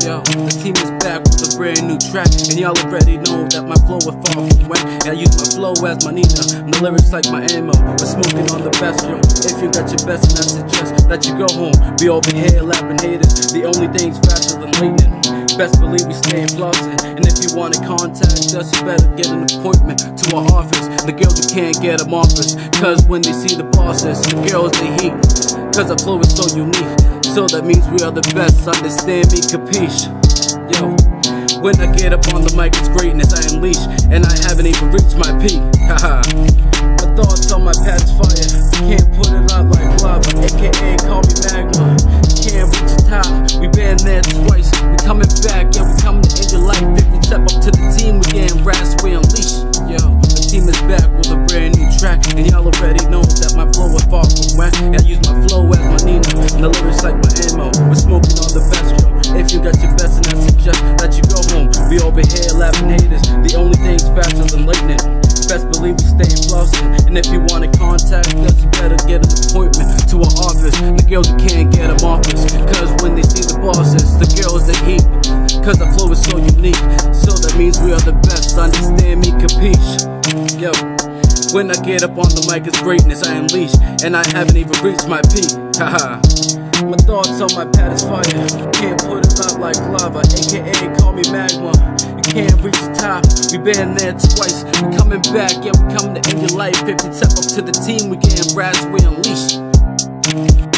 Yo, the team is back with a brand new track, and y'all already know that my flow is far from. And I use my flow as my Nina, the lyrics like my ammo. We're smoking on the best, yo. If you got your best, then I suggest that you go home. Be over here lapping haters. The only thing's faster than lightning. Best believe we stay flossing. And if you wanna contact us, you better get an appointment to our office. The girls you can't get them off us, cause when they see the bosses, the girls they heat. Cause our flow is so unique. So that means we are the best, understand me, capiche? Yo, when I get up on the mic, it's greatness I unleash, and I haven't even reached my peak. Haha. my thoughts on my past fire, can't put it out like lava, aka call me magma. Can't reach the top, we been there twice, we coming back, yeah, we coming to end your life. If you step up to the team, we getting rats, we unleash. Yo, the team is back with a brand new track, and y'all already know that my flow is far from whack. And I use my flow the lyrics like my ammo. We're smoking on the best, yo. If you got your best, and I suggest that you go home. We over here laughing haters. The only thing's faster than lightning. Best believe we stay flossing. And if you wanna contact us, you better get an appointment to our office. The girls you can't get them off us. Cause when they see the bosses, the girls they heat. Cause our flow is so unique. So that means we are the best. Understand me, capiche? Yo. When I get up on the mic, it's greatness I unleash, and I haven't even reached my peak. Haha. my thoughts on my past is fire. Can't put it out like lava, aka call me magma. You can't reach the top. We been there twice. We coming back, yeah, we coming to end your life. If you step up to the team, we getting rats, we unleash.